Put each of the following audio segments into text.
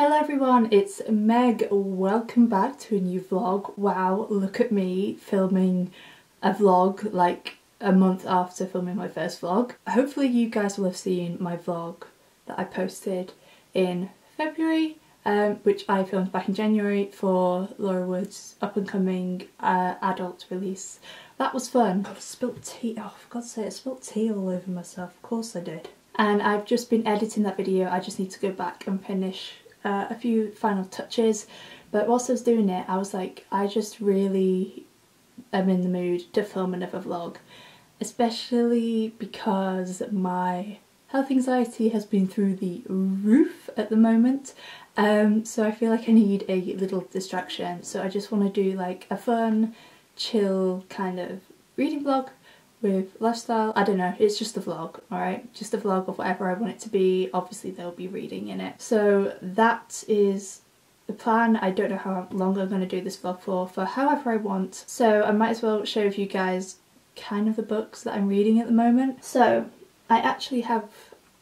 Hello everyone, it's Meg. Welcome back to a new vlog. Wow, look at me filming a vlog like a month after filming my first vlog. Hopefully you guys will have seen my vlog that I posted in February, um, which I filmed back in January for Laura Wood's up and coming uh, adult release. That was fun. I spilt tea, oh for God's sake, I spilt tea all over myself, of course I did. And I've just been editing that video, I just need to go back and finish uh, a few final touches. But whilst I was doing it I was like I just really am in the mood to film another vlog. Especially because my health anxiety has been through the roof at the moment. Um, so I feel like I need a little distraction. So I just want to do like a fun chill kind of reading vlog with lifestyle. I don't know, it's just a vlog, alright? Just a vlog of whatever I want it to be. Obviously there'll be reading in it. So that is the plan. I don't know how long I'm going to do this vlog for, for however I want. So I might as well show you guys kind of the books that I'm reading at the moment. So I actually have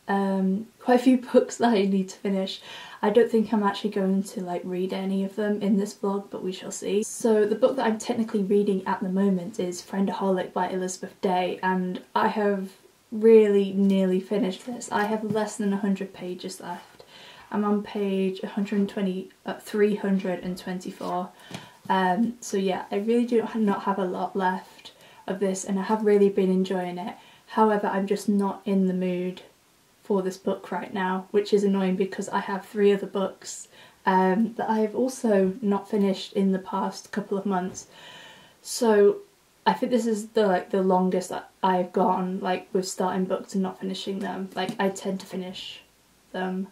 um, quite a few books that I need to finish. I don't think I'm actually going to like read any of them in this vlog but we shall see. So the book that I'm technically reading at the moment is Friendaholic by Elizabeth Day and I have really nearly finished this. I have less than 100 pages left. I'm on page 120, uh, 324 um, so yeah I really do not have a lot left of this and I have really been enjoying it. However I'm just not in the mood for this book right now, which is annoying because I have three other books um, that I have also not finished in the past couple of months. So I think this is the like the longest that I've gone like with starting books and not finishing them. Like I tend to finish them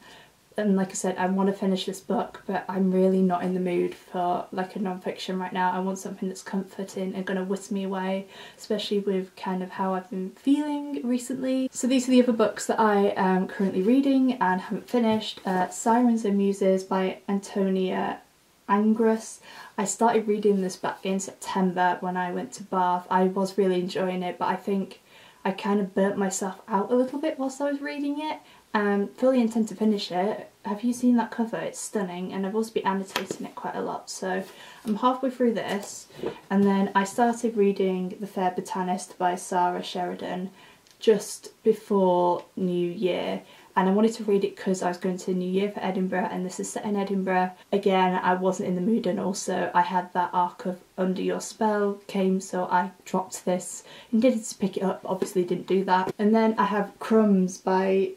and like I said, I want to finish this book, but I'm really not in the mood for like a non-fiction right now. I want something that's comforting and going to whisk me away, especially with kind of how I've been feeling recently. So these are the other books that I am currently reading and haven't finished. Uh, Sirens and Muses by Antonia Angress. I started reading this back in September when I went to Bath. I was really enjoying it, but I think I kind of burnt myself out a little bit whilst I was reading it um, fully intend to finish it. Have you seen that cover? It's stunning and I've also been annotating it quite a lot. So I'm halfway through this and then I started reading The Fair Botanist by Sara Sheridan just before New Year and I wanted to read it because I was going to New Year for Edinburgh and this is set in Edinburgh. Again, I wasn't in the mood and also I had that arc of Under Your Spell came so I dropped this, intended to pick it up, obviously didn't do that. And then I have Crumbs by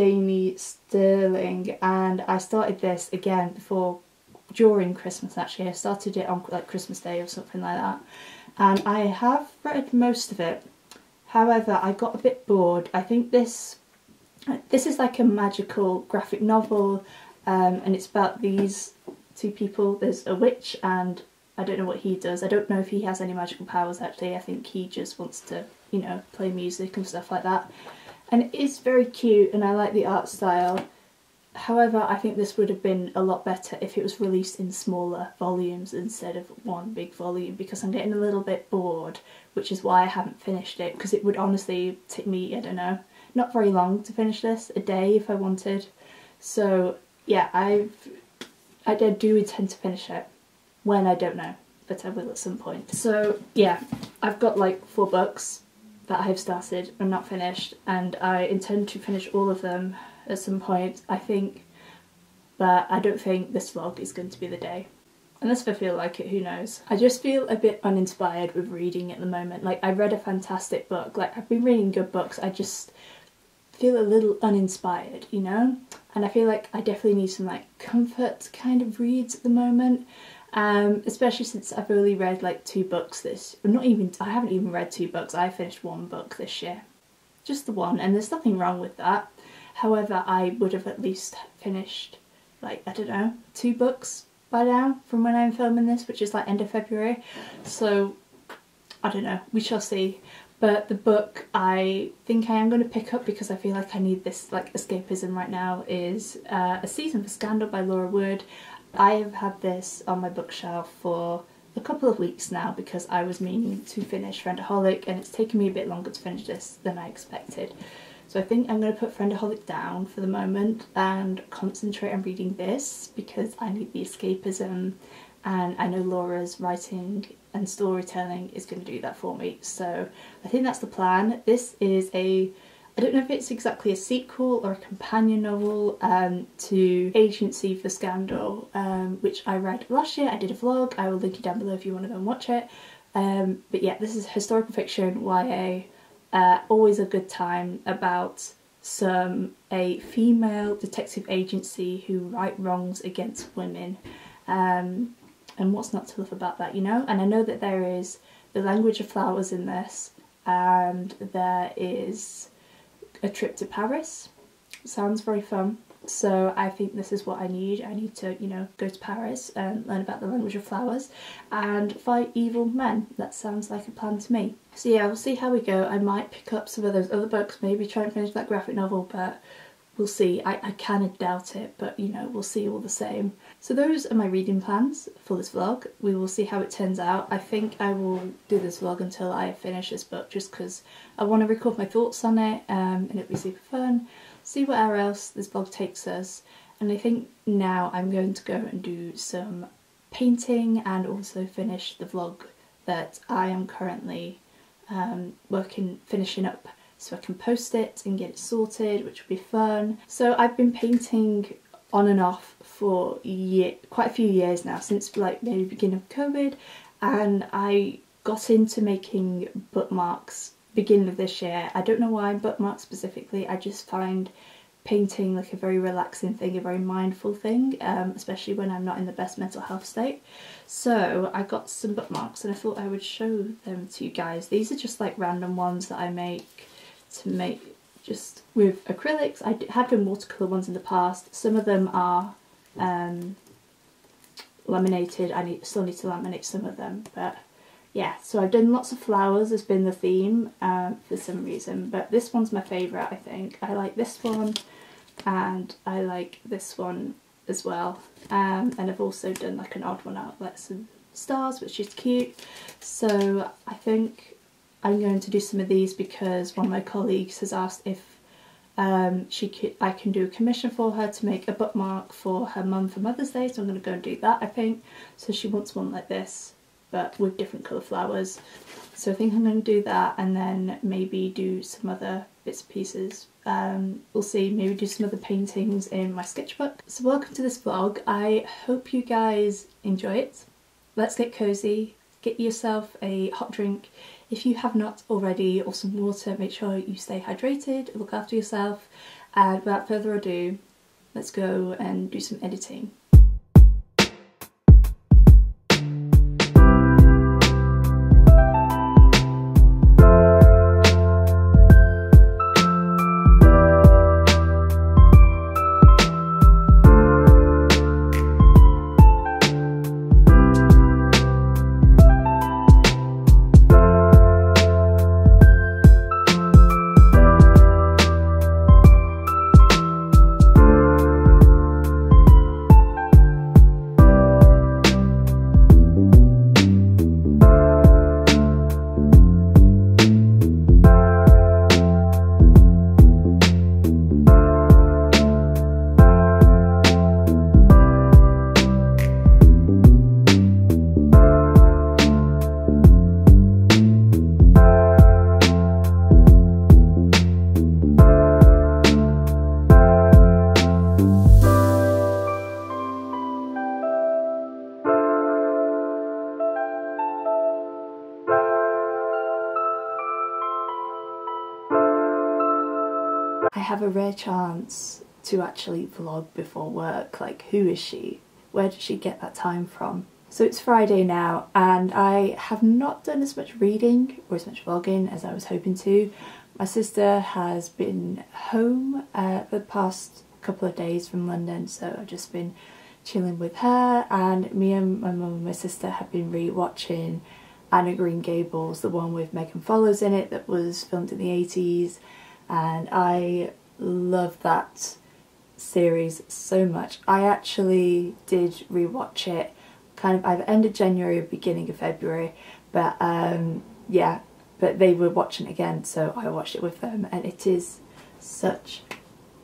Danie Stirling and I started this again before during Christmas actually. I started it on like Christmas Day or something like that and I have read most of it. However I got a bit bored. I think this this is like a magical graphic novel um, and it's about these two people. There's a witch and I don't know what he does. I don't know if he has any magical powers actually. I think he just wants to you know play music and stuff like that and it is very cute and I like the art style. However, I think this would have been a lot better if it was released in smaller volumes instead of one big volume because I'm getting a little bit bored, which is why I haven't finished it because it would honestly take me, I don't know, not very long to finish this, a day if I wanted. So yeah, I've, I do intend to finish it when I don't know, but I will at some point. So yeah, I've got like four books that I have started and not finished and I intend to finish all of them at some point I think but I don't think this vlog is going to be the day. Unless I feel like it, who knows. I just feel a bit uninspired with reading at the moment. Like I read a fantastic book, like I've been reading good books, I just feel a little uninspired, you know? And I feel like I definitely need some like comfort kind of reads at the moment um, especially since I've only read like two books this, not even, I haven't even read two books, I finished one book this year. Just the one, and there's nothing wrong with that. However, I would have at least finished, like, I don't know, two books by now from when I'm filming this, which is like end of February. So, I don't know, we shall see. But the book I think I am going to pick up because I feel like I need this like escapism right now is uh, A Season for Scandal by Laura Wood. I have had this on my bookshelf for a couple of weeks now because I was meaning to finish Friendaholic and it's taken me a bit longer to finish this than I expected. So I think I'm going to put Friendaholic down for the moment and concentrate on reading this because I need the escapism and I know Laura's writing and storytelling is going to do that for me. So I think that's the plan. This is a I don't know if it's exactly a sequel or a companion novel um, to Agency for Scandal, um, which I read last year. I did a vlog. I will link it down below if you want to go and watch it. Um, but yeah, this is historical fiction, YA, uh, always a good time about some a female detective agency who right wrongs against women. Um, and what's not to love about that, you know? And I know that there is the language of flowers in this, and there is a trip to Paris. Sounds very fun. So I think this is what I need. I need to, you know, go to Paris and learn about the language of flowers and fight evil men. That sounds like a plan to me. So yeah, we'll see how we go. I might pick up some of those other books, maybe try and finish that graphic novel, but we'll see. I, I kind of doubt it, but you know, we'll see all the same. So those are my reading plans for this vlog. We will see how it turns out. I think I will do this vlog until I finish this book just because I want to record my thoughts on it um, and it'll be super fun. See where else this vlog takes us. And I think now I'm going to go and do some painting and also finish the vlog that I am currently um, working, finishing up so I can post it and get it sorted, which will be fun. So I've been painting on and off for year, quite a few years now, since like maybe beginning of COVID, and I got into making bookmarks beginning of this year. I don't know why bookmarks specifically, I just find painting like a very relaxing thing, a very mindful thing, um, especially when I'm not in the best mental health state. So I got some bookmarks and I thought I would show them to you guys. These are just like random ones that I make to make just with acrylics. I had done watercolour ones in the past. Some of them are um, laminated. I need, still need to laminate some of them, but yeah. So I've done lots of flowers has been the theme um, for some reason, but this one's my favourite. I think I like this one, and I like this one as well. Um, and I've also done like an odd one out, like some stars, which is cute. So I think I'm going to do some of these because one of my colleagues has asked if um, she I can do a commission for her to make a bookmark for her mum for Mother's Day, so I'm going to go and do that I think. So she wants one like this, but with different colour flowers. So I think I'm going to do that and then maybe do some other bits and pieces. Um, we'll see, maybe do some other paintings in my sketchbook. So welcome to this vlog. I hope you guys enjoy it. Let's get cosy, get yourself a hot drink if you have not already, or some water, make sure you stay hydrated, look after yourself, and without further ado, let's go and do some editing. Have a rare chance to actually vlog before work. Like, who is she? Where did she get that time from? So it's Friday now, and I have not done as much reading or as much vlogging as I was hoping to. My sister has been home uh, the past couple of days from London, so I've just been chilling with her, and me and my mum and my sister have been re-watching Anne of Green Gables, the one with Megan Follows in it that was filmed in the 80s and I love that series so much. I actually did rewatch it kind of either end of January or beginning of February but um, yeah but they were watching it again so I watched it with them and it is such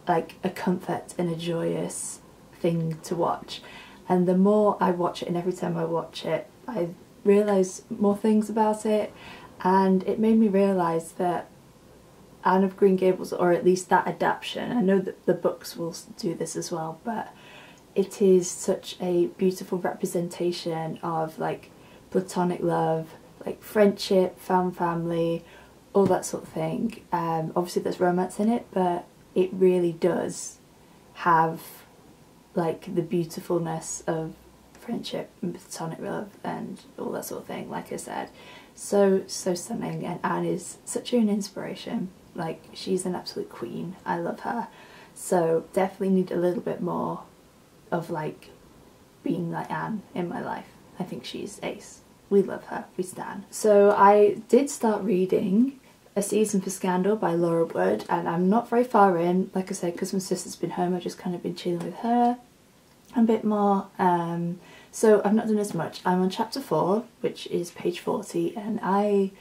like a comfort and a joyous thing to watch. And the more I watch it, and every time I watch it, I realise more things about it, and it made me realise that Anne of Green Gables, or at least that adaptation, I know that the books will do this as well, but it is such a beautiful representation of like platonic love, like friendship, found family, all that sort of thing. Um, obviously, there's romance in it, but it really does have like the beautifulness of friendship and platonic love and all that sort of thing like I said. So so stunning and Anne is such an inspiration like she's an absolute queen. I love her. So definitely need a little bit more of like being like Anne in my life. I think she's ace. We love her. We stand. So I did start reading a Season for Scandal by Laura Wood and I'm not very far in. Like I said because my sister's been home I've just kind of been chilling with her a bit more. Um, so I've not done as much. I'm on chapter 4 which is page 40 and I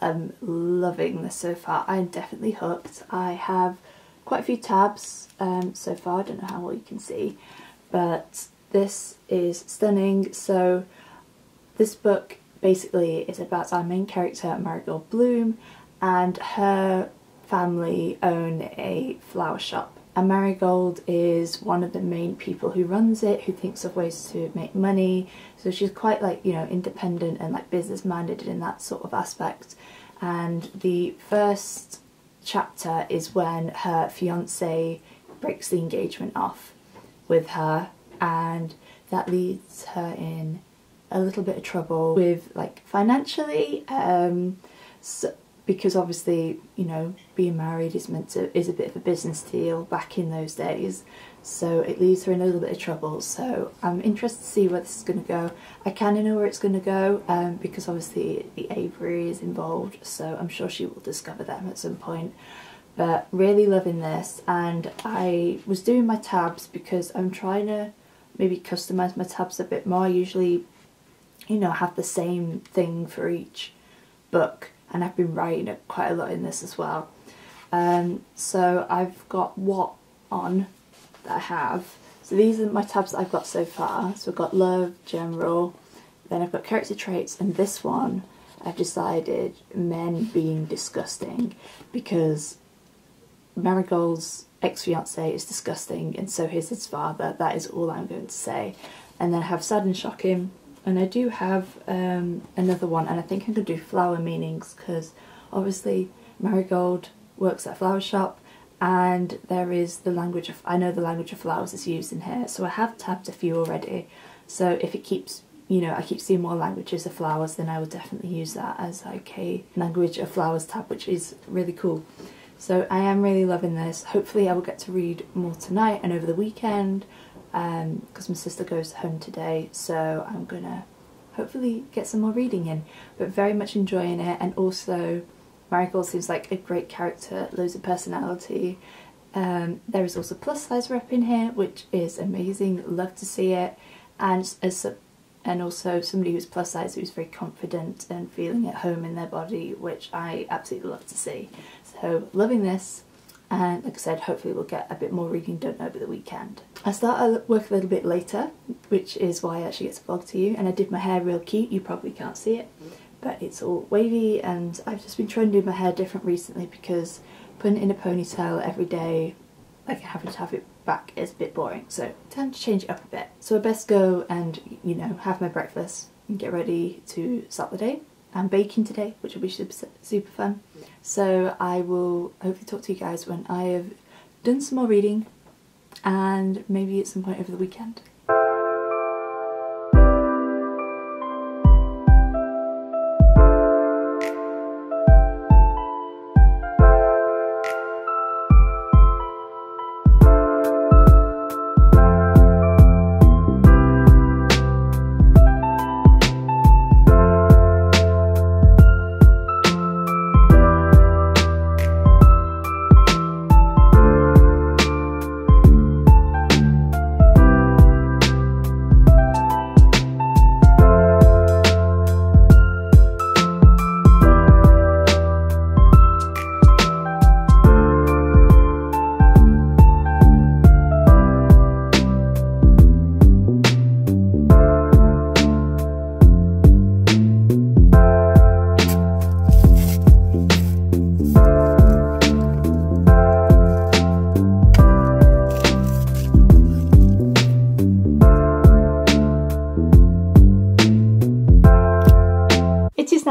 am loving this so far. I'm definitely hooked. I have quite a few tabs um, so far. I don't know how well you can see but this is stunning. So this book basically is about our main character Marigold Bloom and her family own a flower shop. And Marigold is one of the main people who runs it, who thinks of ways to make money. So she's quite like, you know, independent and like business minded in that sort of aspect. And the first chapter is when her fiance breaks the engagement off with her and that leads her in a little bit of trouble with like financially um so because obviously you know being married is meant to is a bit of a business deal back in those days. So it leaves her in a little bit of trouble. So I'm interested to see where this is going to go. I kind of know where it's going to go um, because obviously the Aviary is involved so I'm sure she will discover them at some point. But really loving this and I was doing my tabs because I'm trying to maybe customize my tabs a bit more. I usually you know have the same thing for each book and I've been writing quite a lot in this as well. Um, so I've got what on that I have. So these are my tabs that I've got so far. So I've got love, general, then I've got character traits, and this one I've decided men being disgusting because Marigold's ex-fiance is disgusting and so is his father. That is all I'm going to say. And then I have sad and shocking, and I do have um, another one and I think I'm going to do flower meanings because obviously Marigold works at a flower shop and there is the language of I know the language of flowers is used in here so I have tabbed a few already. So if it keeps you know I keep seeing more languages of flowers then I will definitely use that as like a language of flowers tab which is really cool. So I am really loving this. Hopefully I will get to read more tonight and over the weekend because um, my sister goes home today so I'm gonna hopefully get some more reading in but very much enjoying it and also Marigold seems like a great character, loads of personality. Um, there is also plus size rep in here which is amazing, love to see it and as and also somebody who's plus size who's very confident and feeling at home in their body which I absolutely love to see. So loving this and like I said hopefully we'll get a bit more reading done over the weekend. I started work a little bit later which is why I actually get to vlog to you and I did my hair real cute, you probably can't see it but it's all wavy and I've just been trying to do my hair different recently because putting it in a ponytail every day like having to have it back is a bit boring so time to change it up a bit. So I best go and you know have my breakfast and get ready to start the day. I'm baking today, which will be super, super fun. So I will hopefully talk to you guys when I have done some more reading and maybe at some point over the weekend.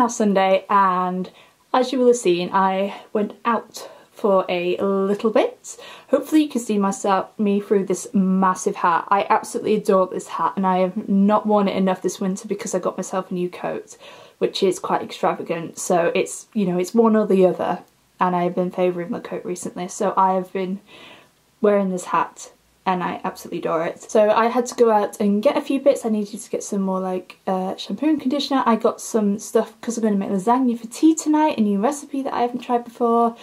Now Sunday and as you will have seen I went out for a little bit. Hopefully you can see myself me through this massive hat. I absolutely adore this hat and I have not worn it enough this winter because I got myself a new coat which is quite extravagant so it's you know it's one or the other and I have been favouring the coat recently so I have been wearing this hat and I absolutely adore it. So I had to go out and get a few bits. I needed to get some more like uh, shampoo and conditioner. I got some stuff because I'm going to make lasagna for tea tonight, a new recipe that I haven't tried before.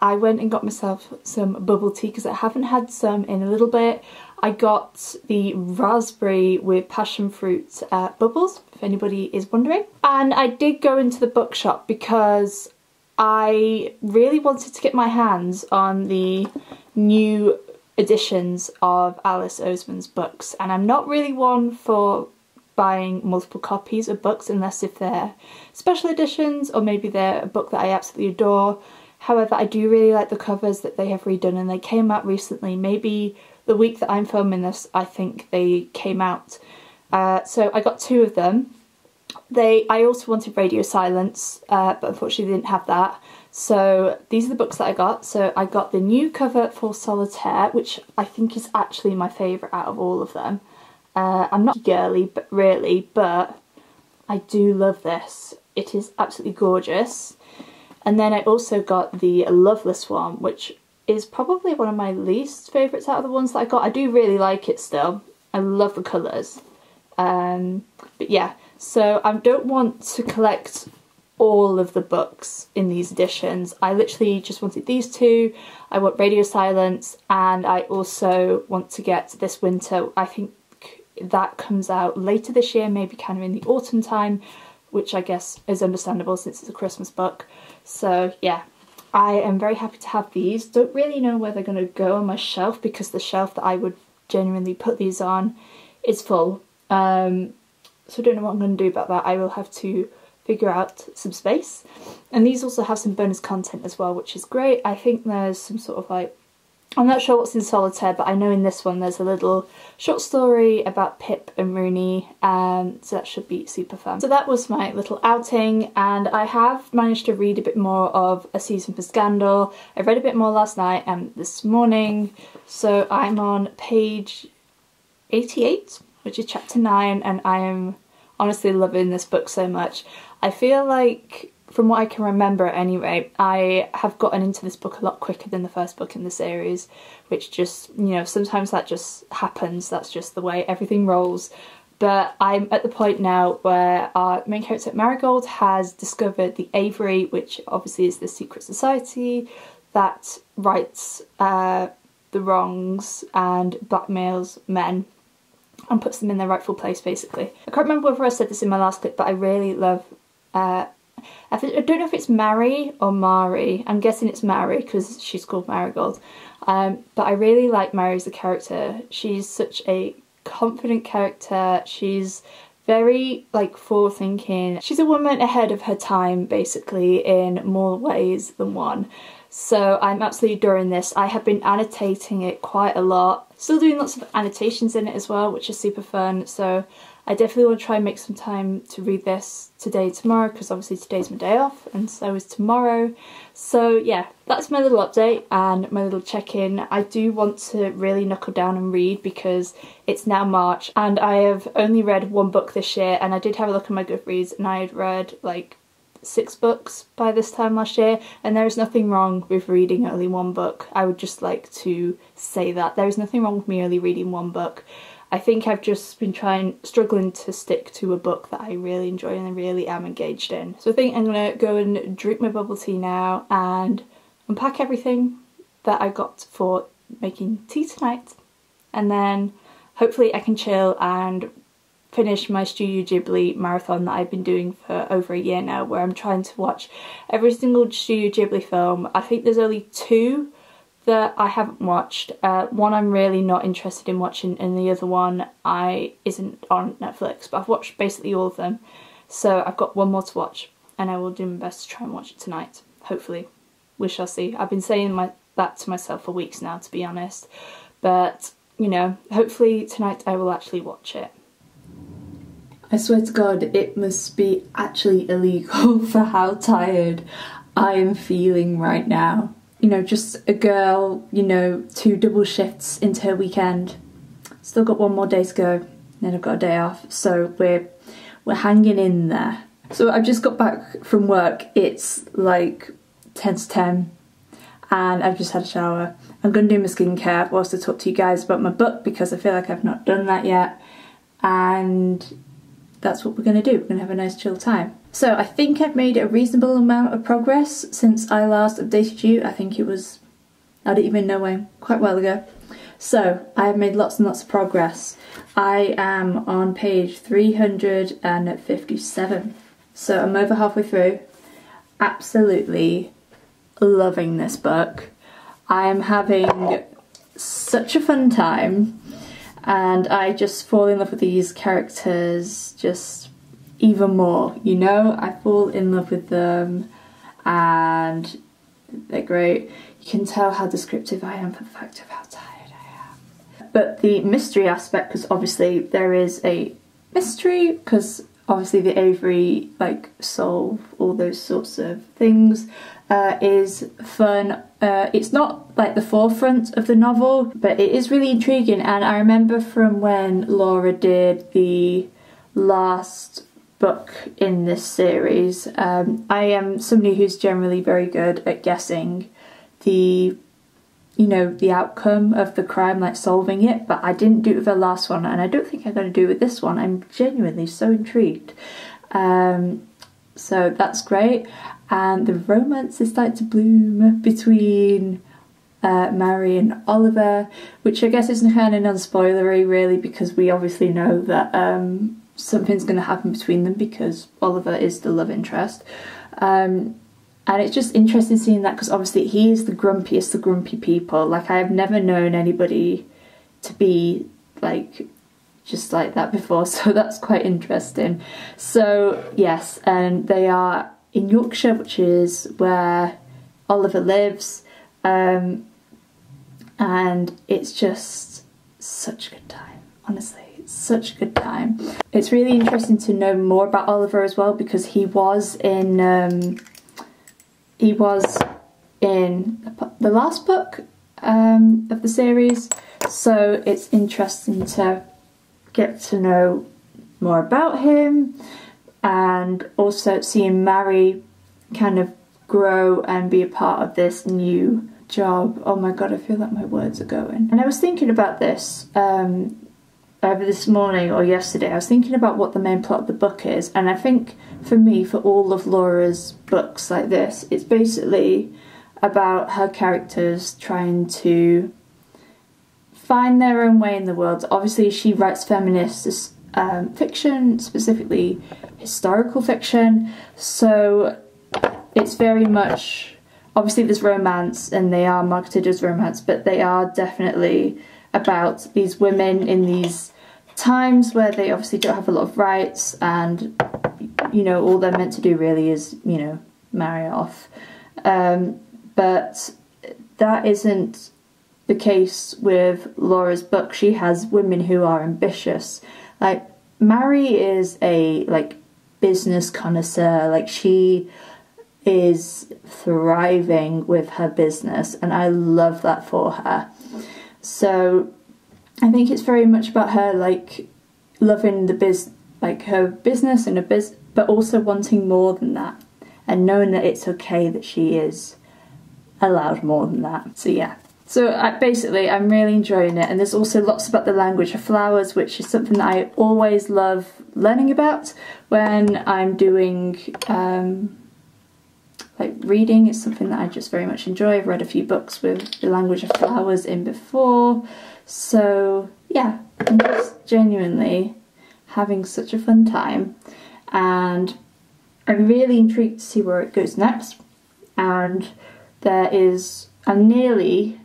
I went and got myself some bubble tea because I haven't had some in a little bit. I got the raspberry with passion fruit uh, bubbles, if anybody is wondering. And I did go into the bookshop because I really wanted to get my hands on the new editions of Alice Oseman's books and I'm not really one for buying multiple copies of books unless if they're special editions or maybe they're a book that I absolutely adore. However, I do really like the covers that they have redone and they came out recently. Maybe the week that I'm filming this, I think they came out. Uh, so I got two of them. They, I also wanted Radio Silence, uh, but unfortunately didn't have that. So these are the books that I got. So I got the new cover for Solitaire, which I think is actually my favourite out of all of them. Uh, I'm not girly, but really, but I do love this. It is absolutely gorgeous. And then I also got the Loveless one, which is probably one of my least favourites out of the ones that I got. I do really like it still. I love the colours. Um, but yeah, so I don't want to collect all of the books in these editions. I literally just wanted these two. I want Radio Silence and I also want to get this winter. I think that comes out later this year, maybe kind of in the autumn time, which I guess is understandable since it's a Christmas book. So yeah, I am very happy to have these. Don't really know where they're going to go on my shelf because the shelf that I would genuinely put these on is full. Um, so I don't know what I'm going to do about that. I will have to figure out some space. And these also have some bonus content as well, which is great. I think there's some sort of like, I'm not sure what's in Solitaire, but I know in this one there's a little short story about Pip and Rooney, and so that should be super fun. So that was my little outing, and I have managed to read a bit more of A Season for Scandal. I read a bit more last night and this morning, so I'm on page 88, which is chapter 9, and I am honestly loving this book so much. I feel like, from what I can remember anyway, I have gotten into this book a lot quicker than the first book in the series, which just, you know, sometimes that just happens, that's just the way everything rolls. But I'm at the point now where our main character Marigold has discovered the Aviary, which obviously is the secret society that rights uh, the wrongs and blackmails men and puts them in their rightful place basically. I can't remember whether I said this in my last clip but I really love uh, I, don't know if it's Mary or Mari. I'm guessing it's Mary because she's called Marigold. Um, but I really like Mary as a character. She's such a confident character. She's very like forward thinking. She's a woman ahead of her time basically in more ways than one. So I'm absolutely adoring this. I have been annotating it quite a lot. Still doing lots of annotations in it as well, which is super fun. So I definitely want to try and make some time to read this today tomorrow because obviously today's my day off and so is tomorrow. So yeah, that's my little update and my little check-in. I do want to really knuckle down and read because it's now March and I have only read one book this year and I did have a look at my Goodreads and I had read like six books by this time last year and there is nothing wrong with reading only one book. I would just like to say that. There is nothing wrong with me only reading one book. I think I've just been trying, struggling to stick to a book that I really enjoy and I really am engaged in. So I think I'm gonna go and drink my bubble tea now and unpack everything that I got for making tea tonight and then hopefully I can chill and finish my Studio Ghibli marathon that I've been doing for over a year now where I'm trying to watch every single Studio Ghibli film. I think there's only two that I haven't watched. Uh, one I'm really not interested in watching and the other one I isn't on Netflix but I've watched basically all of them so I've got one more to watch and I will do my best to try and watch it tonight hopefully we shall see. I've been saying my, that to myself for weeks now to be honest but you know hopefully tonight I will actually watch it. I swear to God, it must be actually illegal for how tired I am feeling right now. You know, just a girl, you know, two double shifts into her weekend. Still got one more day to go, then I've got a day off. So we're we're hanging in there. So I've just got back from work. It's like 10 to 10 and I've just had a shower. I'm going to do my skincare whilst I talk to you guys about my book because I feel like I've not done that yet. And that's what we're going to do. We're going to have a nice chill time. So I think I've made a reasonable amount of progress since I last updated you. I think it was, I don't even know when, quite a while ago. So I have made lots and lots of progress. I am on page 357. So I'm over halfway through. Absolutely loving this book. I am having such a fun time and I just fall in love with these characters just even more, you know? I fall in love with them and they're great. You can tell how descriptive I am for the fact of how tired I am. But the mystery aspect, because obviously there is a mystery, because obviously the Aviary like solve all those sorts of things uh, is fun. Uh, it's not like the forefront of the novel, but it is really intriguing. And I remember from when Laura did the last book in this series, um, I am somebody who's generally very good at guessing the you know the outcome of the crime like solving it but i didn't do it with the last one and i don't think i'm going to do it with this one i'm genuinely so intrigued um, so that's great and the romance is starting to bloom between uh, Mary and Oliver, which I guess isn't kind of non-spoilery really because we obviously know that um, something's going to happen between them because Oliver is the love interest. Um, and it's just interesting seeing that because obviously he is the grumpiest of grumpy people. Like I have never known anybody to be like just like that before, so that's quite interesting. So yes, and they are in Yorkshire, which is where Oliver lives, um, and it's just such a good time, honestly. It's such a good time. It's really interesting to know more about Oliver as well because he was in um, he was in the last book um, of the series, so it's interesting to get to know more about him and also seeing Mary kind of grow and be a part of this new job. Oh my god, I feel like my words are going. And I was thinking about this um, over this morning or yesterday. I was thinking about what the main plot of the book is, and I think for me, for all of Laura's books like this, it's basically about her characters trying to find their own way in the world. Obviously, she writes feminist um, fiction, specifically historical fiction. So it's very much obviously there's romance and they are marketed as romance, but they are definitely about these women in these times where they obviously don't have a lot of rights and you know all they're meant to do really is you know marry off. Um, but that isn't the case with Laura's book. She has women who are ambitious like Mary is a like business connoisseur. Like she is thriving with her business, and I love that for her. So I think it's very much about her like loving the biz, like her business and a biz, but also wanting more than that, and knowing that it's okay that she is allowed more than that. So yeah, so I, basically, I'm really enjoying it, and there's also lots about the language of flowers, which is something that I always love learning about when I'm doing um, like reading. It's something that I just very much enjoy. I've read a few books with the language of flowers in before, so yeah, I'm just genuinely having such a fun time, and I'm really intrigued to see where it goes next. And there is, I'm nearly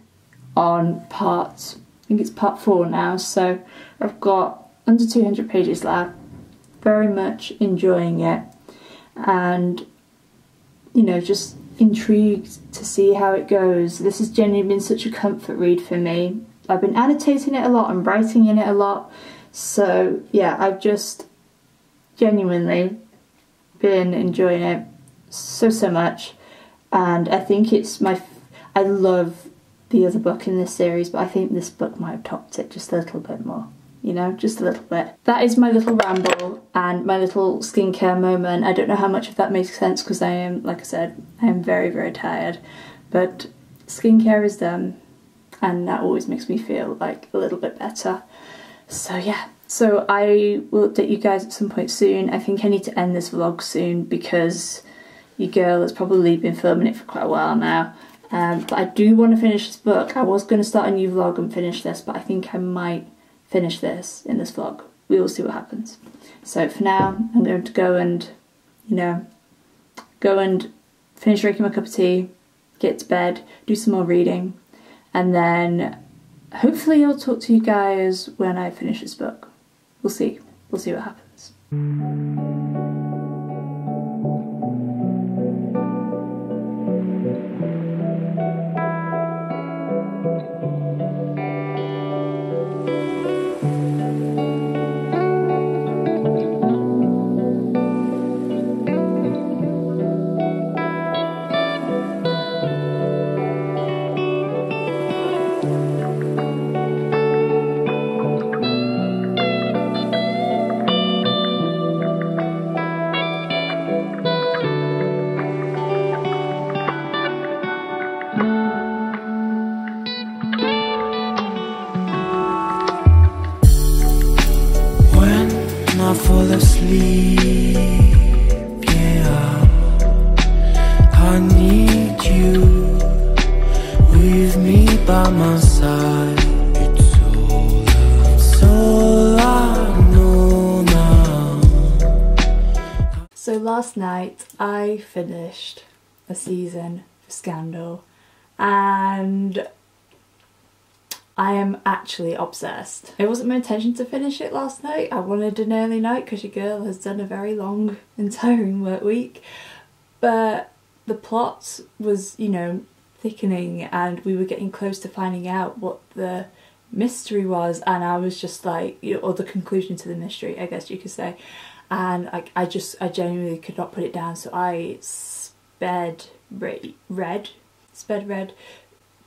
on part, I think it's part four now, so I've got under 200 pages left. Very much enjoying it and, you know, just intrigued to see how it goes. This has genuinely been such a comfort read for me. I've been annotating it a lot and writing in it a lot, so yeah, I've just genuinely been enjoying it so so much and I think it's my I love the other book in this series but I think this book might have topped it just a little bit more you know just a little bit that is my little ramble and my little skincare moment I don't know how much of that makes sense because I am like I said I am very very tired but skincare is done and that always makes me feel like a little bit better so yeah so I will update you guys at some point soon. I think I need to end this vlog soon because your girl has probably been filming it for quite a while now. Um, but I do want to finish this book. I was going to start a new vlog and finish this, but I think I might finish this in this vlog. We will see what happens. So for now, I'm going to go and, you know, go and finish drinking my cup of tea, get to bed, do some more reading, and then hopefully I'll talk to you guys when I finish this book we'll see. We'll see what happens. So last night I finished a season for Scandal and I am actually obsessed. It wasn't my intention to finish it last night. I wanted an early night because your girl has done a very long and tiring work week. But the plot was, you know, thickening and we were getting close to finding out what the mystery was and I was just like, you know, or the conclusion to the mystery, I guess you could say. And I, I just I genuinely could not put it down so I sped re read sped read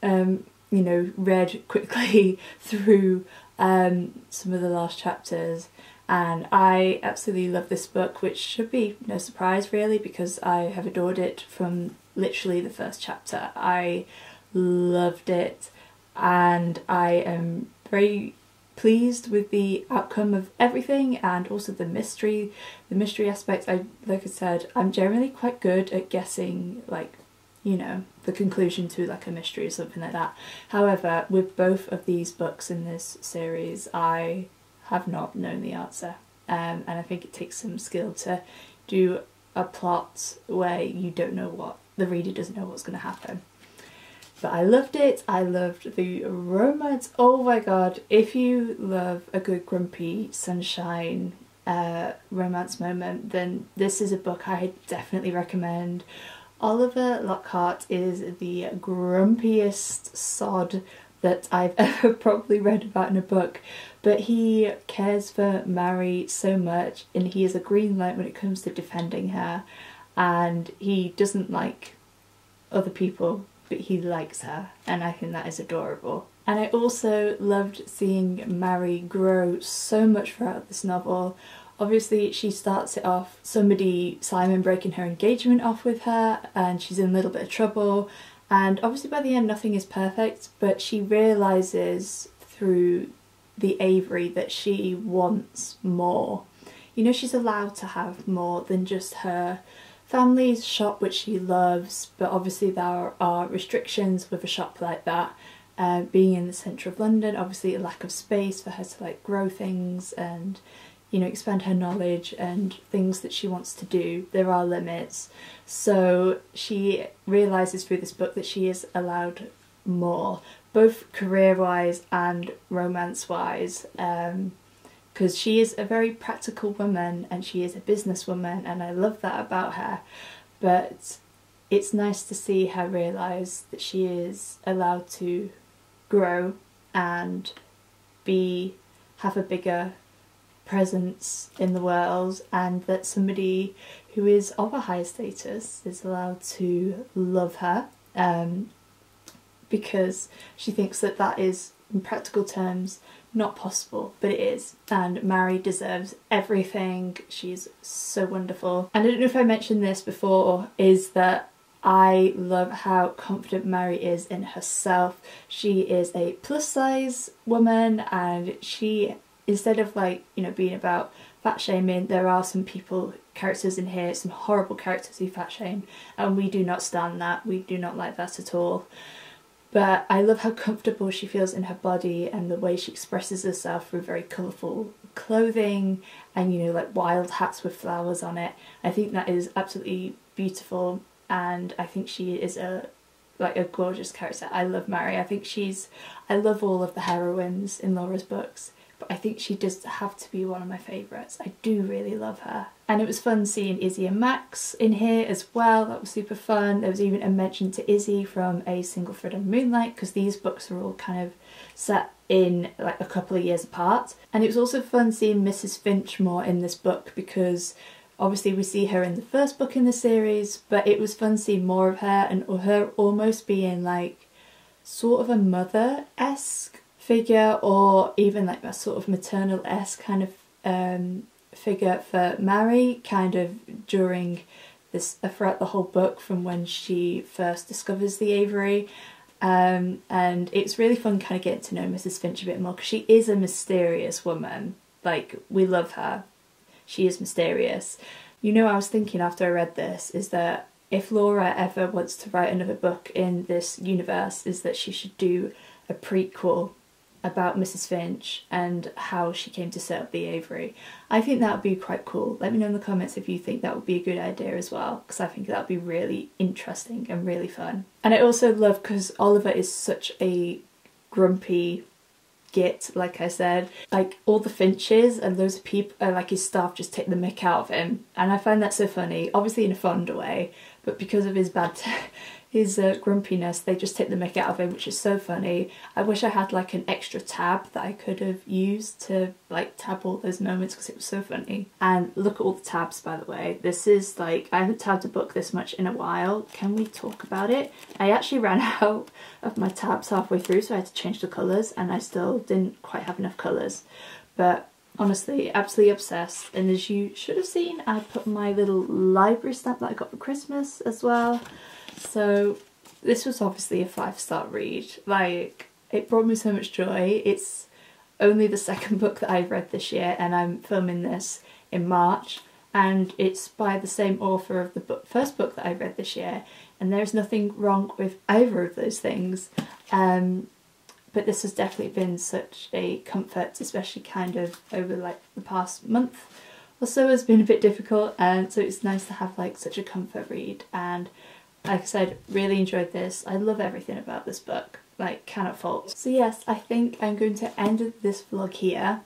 um you know read quickly through um some of the last chapters. And I absolutely love this book which should be no surprise really because I have adored it from literally the first chapter. I loved it and I am very pleased with the outcome of everything and also the mystery the mystery aspect. I like I said I'm generally quite good at guessing like you know the conclusion to like a mystery or something like that. However with both of these books in this series I have not known the answer. Um, and I think it takes some skill to do a plot where you don't know what the reader doesn't know what's going to happen but I loved it. I loved the romance. Oh my god, if you love a good grumpy sunshine uh, romance moment, then this is a book I definitely recommend. Oliver Lockhart is the grumpiest sod that I've ever probably read about in a book, but he cares for Mary so much and he is a green light when it comes to defending her and he doesn't like other people but he likes her and I think that is adorable. And I also loved seeing Mary grow so much throughout this novel. Obviously she starts it off somebody, Simon breaking her engagement off with her and she's in a little bit of trouble and obviously by the end nothing is perfect but she realises through the Aviary that she wants more. You know she's allowed to have more than just her family's shop which she loves but obviously there are restrictions with a shop like that. Uh, being in the centre of London obviously a lack of space for her to like grow things and you know expand her knowledge and things that she wants to do. There are limits. So she realizes through this book that she is allowed more both career wise and romance wise um, because she is a very practical woman and she is a businesswoman and I love that about her. But it's nice to see her realise that she is allowed to grow and be have a bigger presence in the world and that somebody who is of a higher status is allowed to love her um, because she thinks that that is, in practical terms, not possible, but it is. And Mary deserves everything. She's so wonderful. And I don't know if I mentioned this before, is that I love how confident Mary is in herself. She is a plus size woman and she, instead of like, you know, being about fat shaming, there are some people, characters in here, some horrible characters who fat shame and we do not stand that. We do not like that at all. But I love how comfortable she feels in her body and the way she expresses herself through very colourful clothing and you know like wild hats with flowers on it. I think that is absolutely beautiful and I think she is a like a gorgeous character. I love Mary. I think she's I love all of the heroines in Laura's books but I think she does have to be one of my favourites. I do really love her. And it was fun seeing Izzy and Max in here as well, that was super fun. There was even a mention to Izzy from A Single Thread of Moonlight because these books are all kind of set in like a couple of years apart. And it was also fun seeing Mrs Finch more in this book because obviously we see her in the first book in the series, but it was fun seeing more of her and her almost being like sort of a mother-esque figure or even like a sort of maternal-esque kind of um, figure for Mary kind of during this uh, throughout the whole book from when she first discovers the Aviary. Um, and it's really fun kind of getting to know Mrs Finch a bit more because she is a mysterious woman. Like we love her. She is mysterious. You know I was thinking after I read this is that if Laura ever wants to write another book in this universe is that she should do a prequel about Mrs. Finch and how she came to set up the Aviary. I think that would be quite cool. Let me know in the comments if you think that would be a good idea as well, because I think that would be really interesting and really fun. And I also love because Oliver is such a grumpy git, like I said. Like all the Finches and those people, uh, like his staff just take the mick out of him. And I find that so funny, obviously in a fond way, but because of his bad his uh, grumpiness, they just take the mick out of him, which is so funny. I wish I had like an extra tab that I could have used to like tab all those moments because it was so funny. And look at all the tabs by the way. This is like, I haven't tabbed a book this much in a while. Can we talk about it? I actually ran out of my tabs halfway through so I had to change the colours and I still didn't quite have enough colours. But honestly absolutely obsessed and as you should have seen I put my little library stamp that I got for Christmas as well so this was obviously a five star read. Like it brought me so much joy. It's only the second book that I've read this year and I'm filming this in March and it's by the same author of the book, first book that I read this year and there's nothing wrong with either of those things. Um, but this has definitely been such a comfort, especially kind of over like the past month or so has been a bit difficult and so it's nice to have like such a comfort read and like I said, really enjoyed this. I love everything about this book, like cannot fault. So yes, I think I'm going to end this vlog here.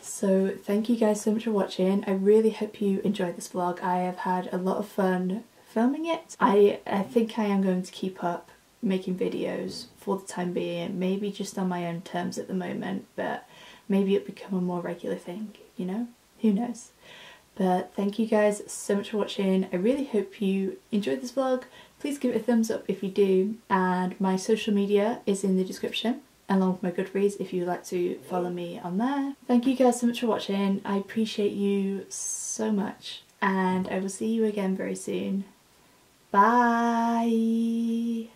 So thank you guys so much for watching. I really hope you enjoyed this vlog. I have had a lot of fun filming it. I, I think I am going to keep up making videos for the time being, maybe just on my own terms at the moment, but maybe it'll become a more regular thing, you know? Who knows? But thank you guys so much for watching. I really hope you enjoyed this vlog. Please give it a thumbs up if you do and my social media is in the description along with my Goodreads if you'd like to follow me on there. Thank you guys so much for watching. I appreciate you so much and I will see you again very soon. Bye!